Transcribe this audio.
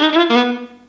嗯嗯嗯